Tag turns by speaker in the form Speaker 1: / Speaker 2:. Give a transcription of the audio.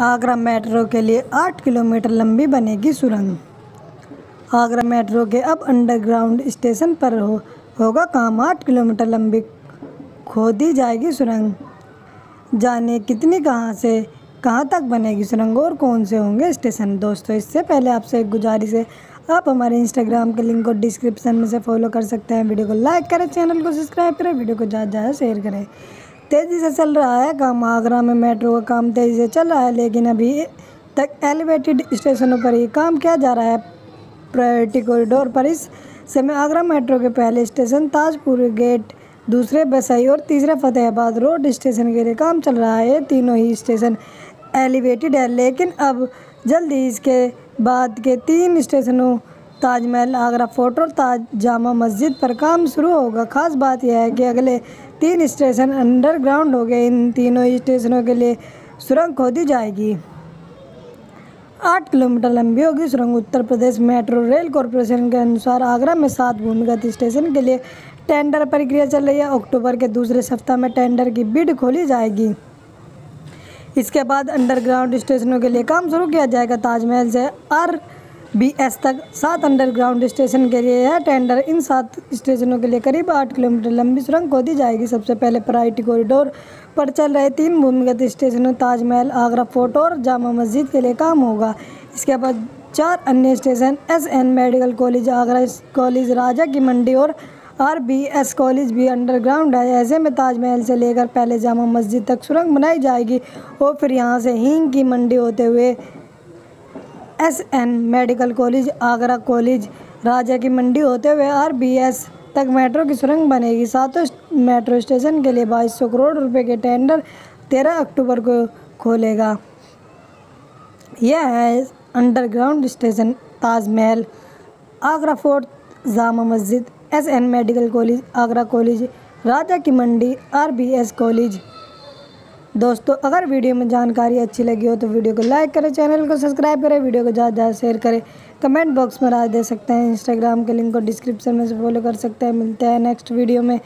Speaker 1: Agra metro के लिए आठ किलोमीटर लंबी बनेगी सुरंग। आगरा मेट्रो के अब अंडरग्राउंड स्टेशन पर हो, होगा काम। आठ किलोमीटर लंबी खोदी जाएगी सुरंग। जाने कितनी कहाँ से, कहाँ तक बनेगी सुरंग और कौन से होंगे स्टेशन? दोस्तों, इससे पहले आपसे एक गुजारिश है। आप हमारे इंस्टाग्राम के लिंक को डिस्क्रिप्शन में से फॉलो कर सकते हैं। वीडियो को लाइक करें चैनल को सब्सक्राइब करें, वीडियो को ज़्यादा से ज़्यादा शेयर करें। तेज़ी से चल रहा है। काम आगरा में मेट्रो का काम तेज़ी से चल रहा है, लेकिन अभी तक एलिवेटेड स्टेशनों पर ही काम किया जा रहा है। प्रायोरिटी कॉरिडोर पर इस समय आगरा मेट्रो के पहले स्टेशन ताजपुर गेट दूसरे बसई और तीसरे फतेहाबाद रोड स्टेशन के लिए काम चल रहा है। तीनों ही स्टेशन एलिवेटेड है, लेकिन अब जल्द ही इसके बाद के तीन स्टेशनों ताजमहल, आगरा फोर्ट और ताज जामा मस्जिद पर काम शुरू होगा। खास बात यह है कि अगले तीन स्टेशन अंडरग्राउंड हो गए। इन तीनों स्टेशनों के लिए सुरंग खोदी जाएगी। आठ किलोमीटर लंबी होगी सुरंग। Uttar Pradesh metro rail corporation के अनुसार आगरा में सात भूमिगत स्टेशन के लिए टेंडर प्रक्रिया चल रही है। अक्टूबर के दूसरे सप्ताह में टेंडर की बिड खोली जाएगी। इसके बाद अंडरग्राउंड स्टेशनों के लिए काम शुरू किया जाएगा। ताजमहल से आर बी एस तक सात अंडरग्राउंड स्टेशन के लिए यह टेंडर इन सात स्टेशनों के लिए करीब आठ किलोमीटर लंबी सुरंग खोदी जाएगी। सबसे पहले प्रायोरिटी कॉरिडोर पर चल रहे तीन भूमिगत स्टेशनों ताजमहल, आगरा फोर्ट और जामा मस्जिद के लिए काम होगा। इसके बाद चार अन्य station S N medical college Agra college Raja ki Mandi और आर बी एस कॉलेज भी अंडरग्राउंड है। ऐसे में ताजमहल से लेकर पहले जामा मस्जिद तक सुरंग बनाई जाएगी और फिर यहाँ से हींग की मंडी होते हुए S N medical college, Agra college, Raja ki Mandi होते हुए आर बी एस तक मेट्रो की सुरंग बनेगी। सातों मेट्रो स्टेशन के लिए बाईस सौ करोड़ रुपए के टेंडर तेरह अक्टूबर को खोलेगा। यह है underground station Taj Mahal, Agra fort Jama Masjid S N medical college, Agra college, Raja ki Mandi R B S college. दोस्तों, अगर वीडियो में जानकारी अच्छी लगी हो तो वीडियो को लाइक करें, चैनल को सब्सक्राइब करें, वीडियो को ज़्यादा ज़्यादा शेयर करें। कमेंट बॉक्स में राय दे सकते हैं, इंस्टाग्राम के लिंक को डिस्क्रिप्शन में से फॉलो कर सकते हैं। मिलते हैं नेक्स्ट वीडियो में।